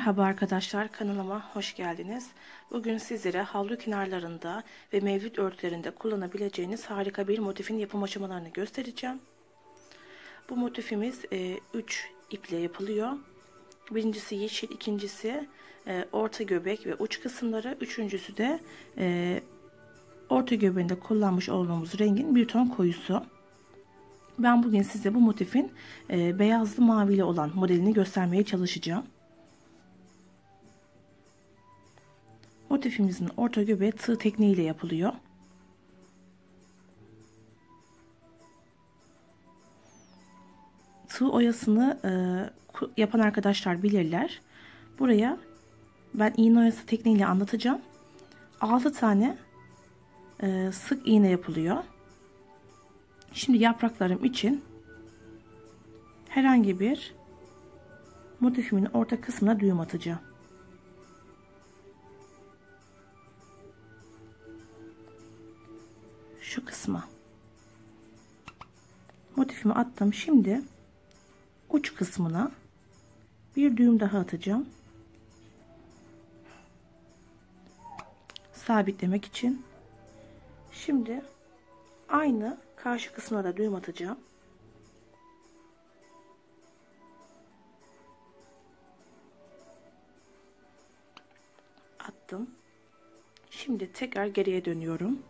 Merhaba arkadaşlar kanalıma hoş geldiniz. Bugün sizlere havlu kenarlarında ve mevlüt örtülerinde kullanabileceğiniz harika bir motifin yapım aşamalarını göstereceğim. Bu motifimiz 3 e, iple yapılıyor. Birincisi yeşil, ikincisi e, orta göbek ve uç kısımları, üçüncüsü de e, orta göbeğinde kullanmış olduğumuz rengin bir ton koyusu. Ben bugün size bu motifin beyazlı mavili olan modelini göstermeye çalışacağım. Motifimizin orta göbeği tığ tekniğiyle yapılıyor. Tığ oyasını e, yapan arkadaşlar bilirler. Buraya ben iğne oyası tekniğiyle anlatacağım. 6 tane e, sık iğne yapılıyor. Şimdi yapraklarım için herhangi bir motifimin orta kısmına düğüm atacağım. Şu kısma. Motifimi attım. Şimdi uç kısmına bir düğüm daha atacağım. Sabitlemek için. Şimdi aynı karşı kısmına da düğüm atacağım. Attım. Şimdi tekrar geriye dönüyorum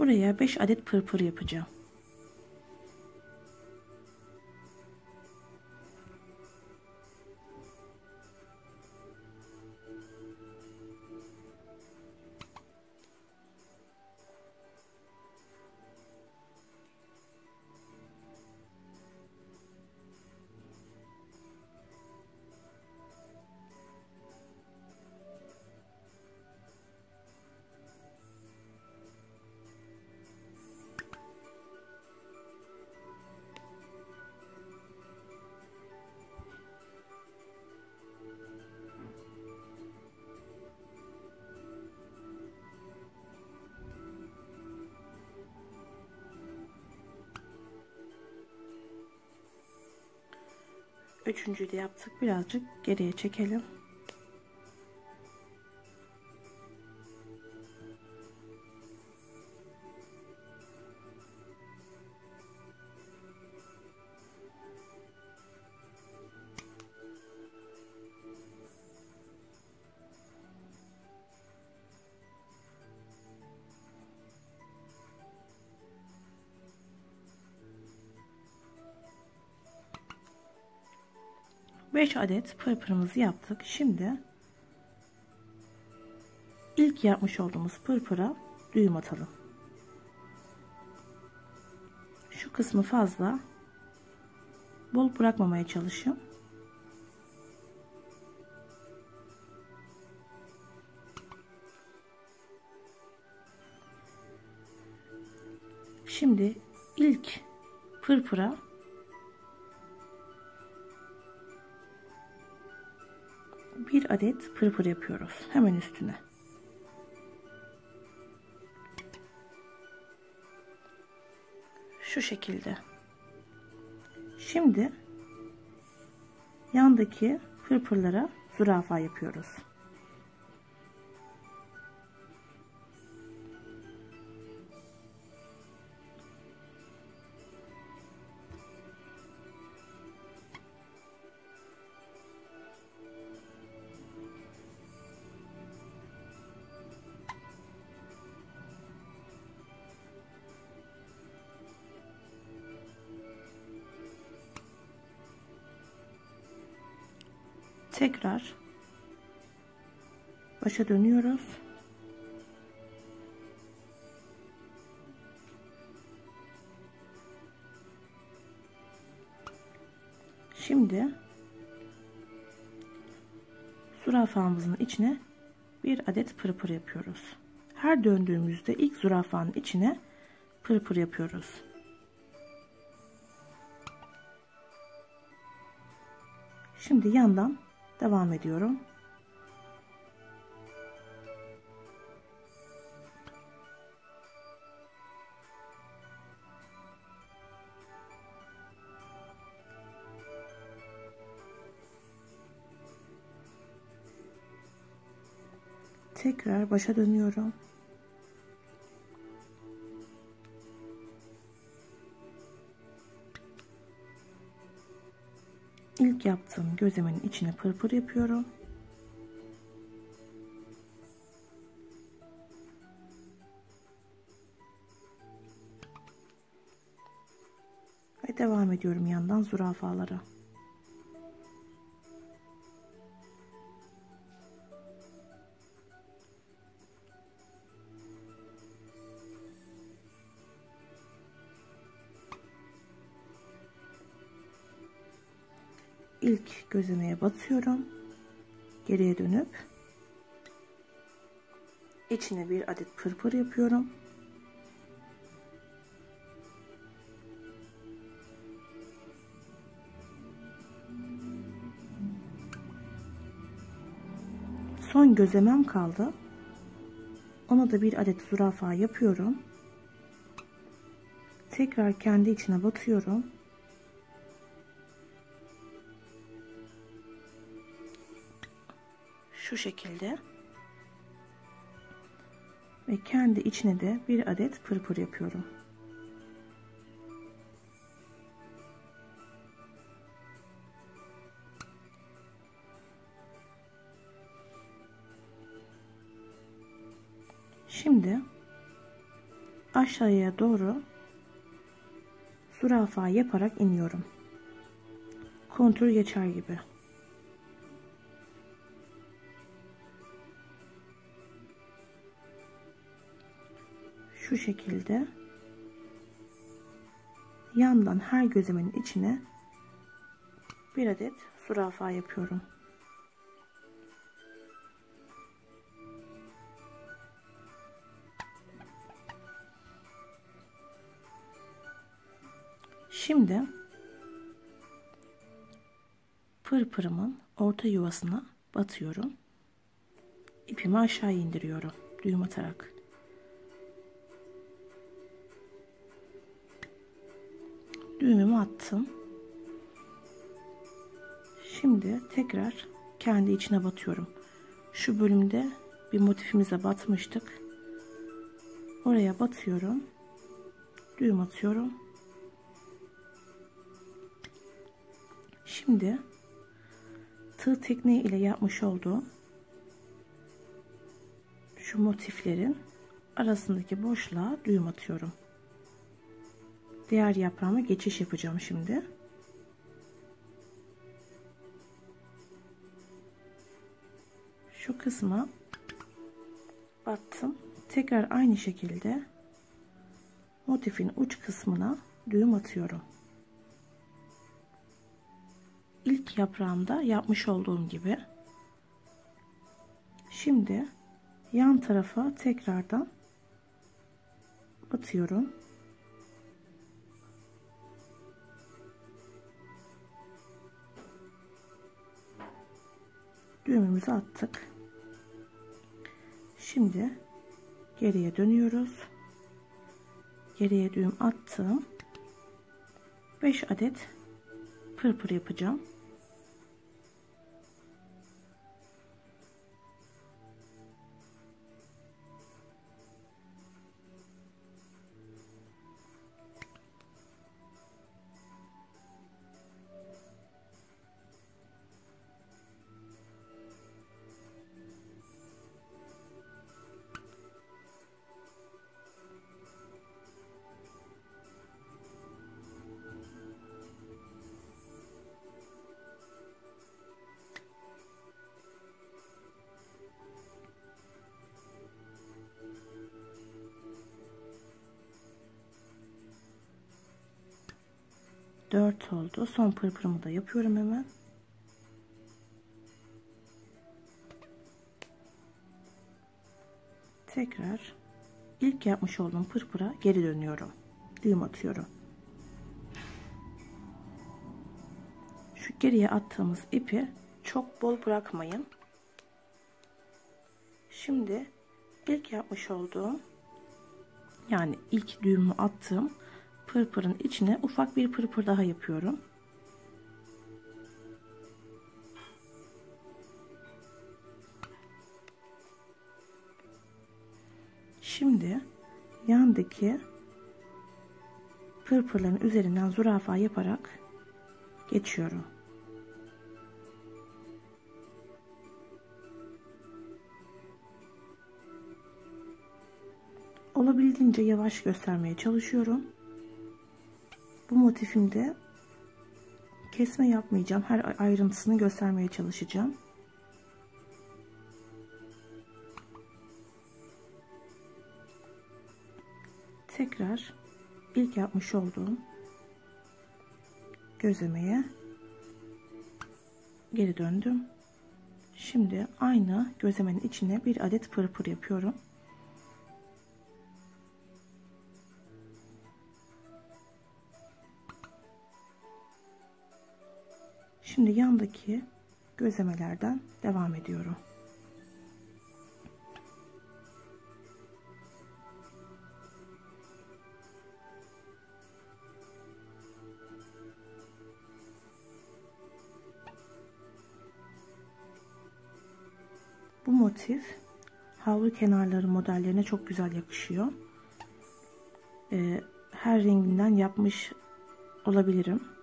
Buraya 5 adet pırpır yapacağım. 3. de yaptık. Birazcık geriye çekelim. Beş adet pırpırımızı yaptık. Şimdi ilk yapmış olduğumuz pırpıra düğüm atalım. Şu kısmı fazla bol bırakmamaya çalışın. Şimdi ilk pırpıra bir adet pırpır yapıyoruz hemen üstüne. Şu şekilde. Şimdi yandaki pırpırlara zürafa yapıyoruz. Tekrar başa dönüyoruz. Şimdi zürafamızın içine bir adet pırpır yapıyoruz. Her döndüğümüzde ilk zürafanın içine pırpır yapıyoruz. Şimdi yandan Devam ediyorum. Tekrar başa dönüyorum. İlk yaptığım gözlemenin içine pırpır yapıyorum. Ve devam ediyorum yandan zürafalara. İlk gözlemeye batıyorum. Geriye dönüp içine bir adet pırpır yapıyorum. Son gözlemem kaldı. Ona da bir adet zürafa yapıyorum. Tekrar kendi içine batıyorum. Şu şekilde ve kendi içine de bir adet pırpır yapıyorum. Şimdi aşağıya doğru zürafa yaparak iniyorum. Kontur geçer gibi. Şu şekilde yandan her gözlemenin içine bir adet zürafa yapıyorum. Şimdi pırpırımın orta yuvasına batıyorum. İpimi aşağı indiriyorum düğüm atarak. Düğümümü attım. Şimdi tekrar kendi içine batıyorum. Şu bölümde bir motifimize batmıştık. Oraya batıyorum. Düğüm atıyorum. Şimdi tığ tekniği ile yapmış olduğum şu motiflerin arasındaki boşluğa düğüm atıyorum diğer yaprağıma geçiş yapacağım şimdi. Şu kısma battım. Tekrar aynı şekilde motifin uç kısmına düğüm atıyorum. İlk yaprağımda yapmış olduğum gibi. Şimdi yan tarafa tekrardan batıyorum. Düğümümüzü attık. Şimdi geriye dönüyoruz. Geriye düğüm attım. 5 adet pırpır yapacağım. Dört oldu. Son pırpırımı da yapıyorum hemen. Tekrar ilk yapmış olduğum pırpıra geri dönüyorum. Düğüm atıyorum. Şu geriye attığımız ipi çok bol bırakmayın. Şimdi ilk yapmış olduğum yani ilk düğümü attığım pırpırın içine ufak bir pırpır daha yapıyorum. Şimdi yandaki pırpırların üzerinden zürafa yaparak geçiyorum. Olabildiğince yavaş göstermeye çalışıyorum. Bu motifimde kesme yapmayacağım. Her ayrıntısını göstermeye çalışacağım. Tekrar ilk yapmış olduğum gözlemeye geri döndüm. Şimdi aynı gözlemenin içine bir adet pırpır yapıyorum. Şimdi yandaki gözlemelerden devam ediyorum. Bu motif havlu kenarları modellerine çok güzel yakışıyor. Ee, her renginden yapmış olabilirim.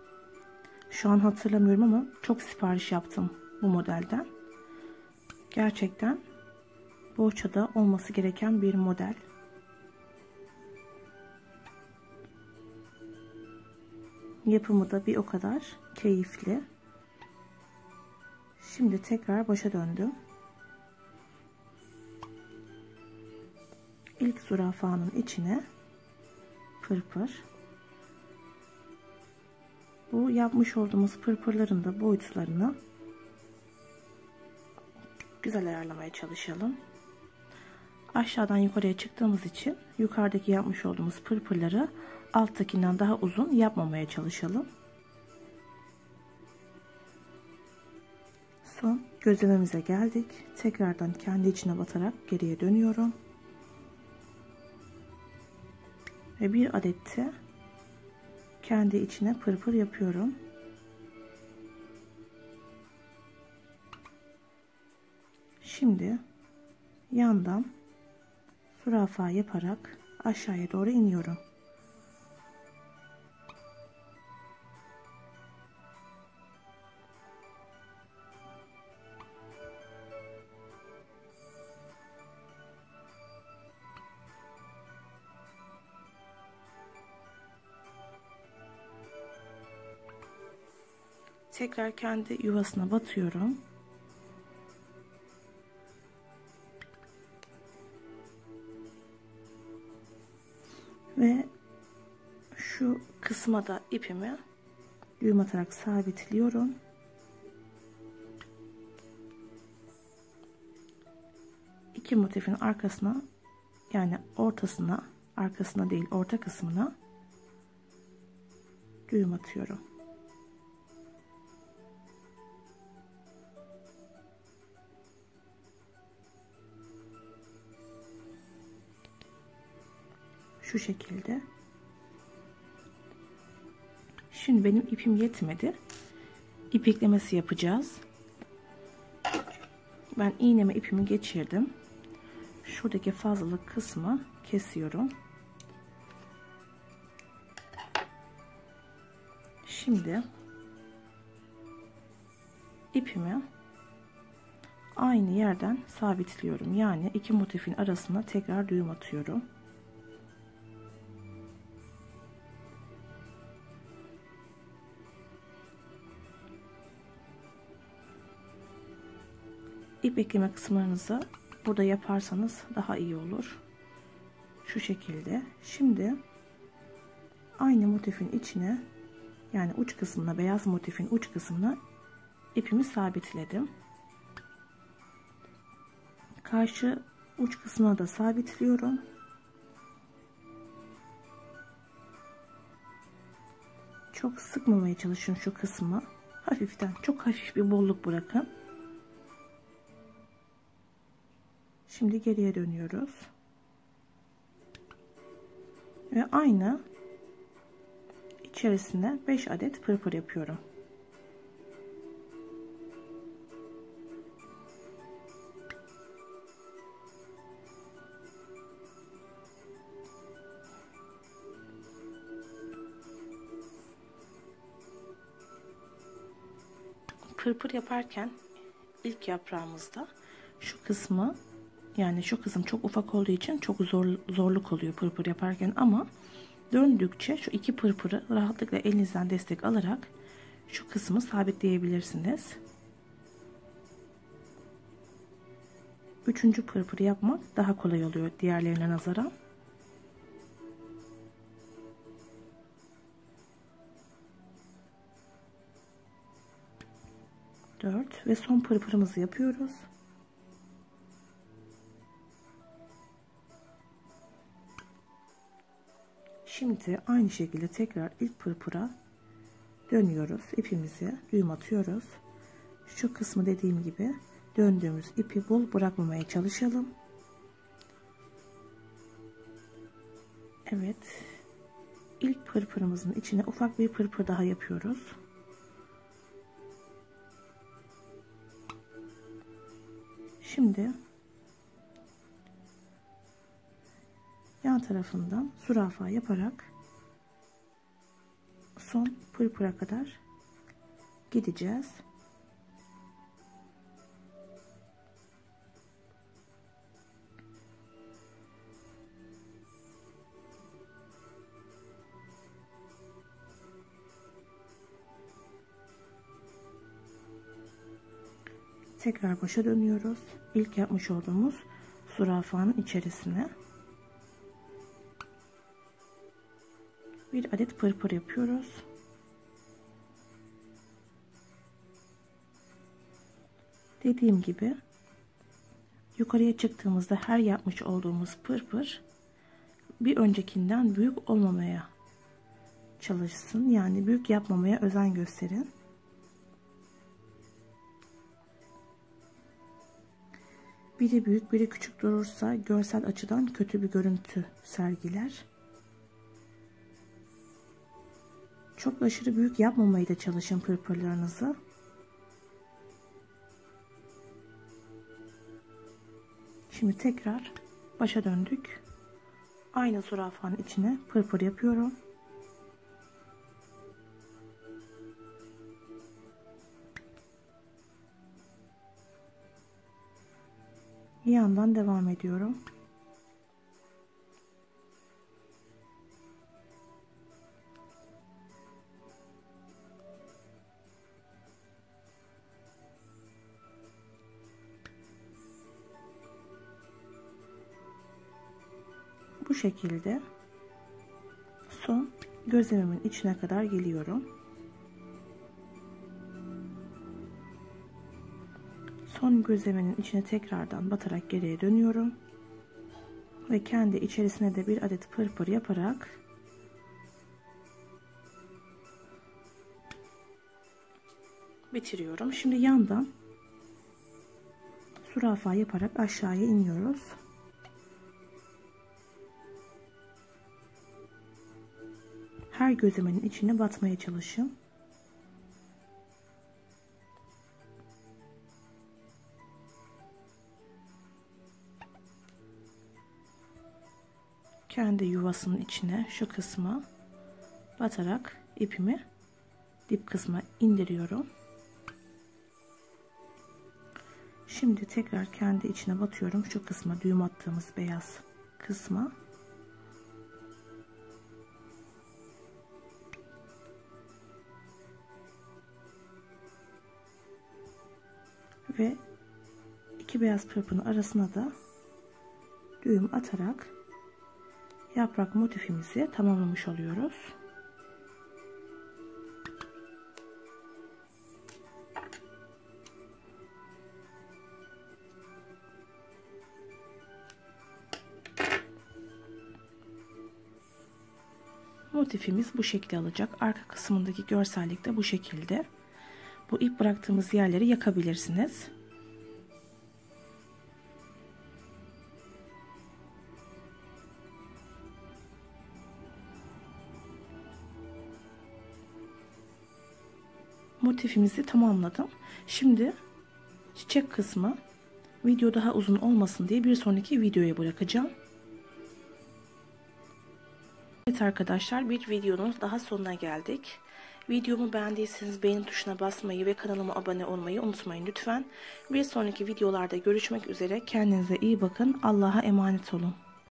Şu an hatırlamıyorum ama çok sipariş yaptım bu modelden. Gerçekten bohçada olması gereken bir model. Yapımı da bir o kadar keyifli. Şimdi tekrar başa döndüm. İlk zürafanın içine pırpır bu yapmış olduğumuz pırpırların da boyutlarını güzel ayarlamaya çalışalım. Aşağıdan yukarıya çıktığımız için yukarıdaki yapmış olduğumuz pırpırları alttakinden daha uzun yapmamaya çalışalım. Son gözlememize geldik. Tekrardan kendi içine batarak geriye dönüyorum. Ve bir adette kendi içine pırpır yapıyorum. Şimdi yandan zürafa yaparak aşağıya doğru iniyorum. Tekrar kendi yuvasına batıyorum. Ve şu kısma da ipimi düğüm atarak sabitliyorum. İki motifin arkasına yani ortasına arkasına değil orta kısmına düğüm atıyorum. Şu şekilde. Şimdi benim ipim yetmedi. İpeklemesi yapacağız. Ben iğneme ipimi geçirdim. Şuradaki fazlalık kısmı kesiyorum. Şimdi ipimi aynı yerden sabitliyorum. Yani iki motifin arasına tekrar düğüm atıyorum. İp ekleme kısımlarınızı burada yaparsanız daha iyi olur. Şu şekilde. Şimdi aynı motifin içine yani uç kısmına beyaz motifin uç kısmına ipimi sabitledim. Karşı uç kısmına da sabitliyorum. Çok sıkmamaya çalışın şu kısmı. Hafiften çok hafif bir bolluk bırakın. Şimdi geriye dönüyoruz. Ve aynı içerisine 5 adet pırpır yapıyorum. Pırpır yaparken ilk yaprağımızda şu kısmı yani şu kısım çok ufak olduğu için çok zor, zorluk oluyor pırpır yaparken ama döndükçe şu iki pırpırı rahatlıkla elinizden destek alarak şu kısmı sabitleyebilirsiniz. Üçüncü pırpır yapmak daha kolay oluyor diğerlerine nazaran. 4 ve son pırpırımızı yapıyoruz. Şimdi aynı şekilde tekrar ilk pırpıra dönüyoruz. ipimizi düğüm atıyoruz. Şu kısmı dediğim gibi döndüğümüz ipi bol bırakmamaya çalışalım. Evet. İlk pırpırımızın içine ufak bir pırpır daha yapıyoruz. Şimdi yan tarafından zürafa yaparak son pırpıra kadar gideceğiz. tekrar başa dönüyoruz. İlk yapmış olduğumuz zürafanın içerisine bir adet pırpır yapıyoruz. Dediğim gibi yukarıya çıktığımızda her yapmış olduğumuz pırpır bir öncekinden büyük olmamaya çalışsın. Yani büyük yapmamaya özen gösterin. Biri büyük biri küçük durursa görsel açıdan kötü bir görüntü sergiler. Çok aşırı büyük yapmamayı da çalışın pırpırlarınızı. Şimdi tekrar başa döndük. Aynı zürafanın içine pırpır yapıyorum. yandan devam ediyorum. Şekilde son gözlemimin içine kadar geliyorum. Son gözlemenin içine tekrardan batarak geriye dönüyorum. Ve kendi içerisine de bir adet pırpır yaparak bitiriyorum. Şimdi yandan zürafa yaparak aşağıya iniyoruz. Her gözlemenin içine batmaya çalışın. kendi yuvasının içine şu kısmı batarak ipimi dip kısma indiriyorum. Şimdi tekrar kendi içine batıyorum. Şu kısma düğüm attığımız beyaz kısma. Ve iki beyaz pırpının arasına da düğüm atarak yaprak motifimizi tamamlamış oluyoruz. Motifimiz bu şekilde alacak. Arka kısmındaki görsellik de bu şekilde. Bu ip bıraktığımız yerleri yakabilirsiniz. motifimizi tamamladım. Şimdi çiçek kısmı video daha uzun olmasın diye bir sonraki videoya bırakacağım. Evet arkadaşlar bir videonun daha sonuna geldik. Videomu beğendiyseniz beğeni tuşuna basmayı ve kanalıma abone olmayı unutmayın lütfen. Bir sonraki videolarda görüşmek üzere. Kendinize iyi bakın. Allah'a emanet olun.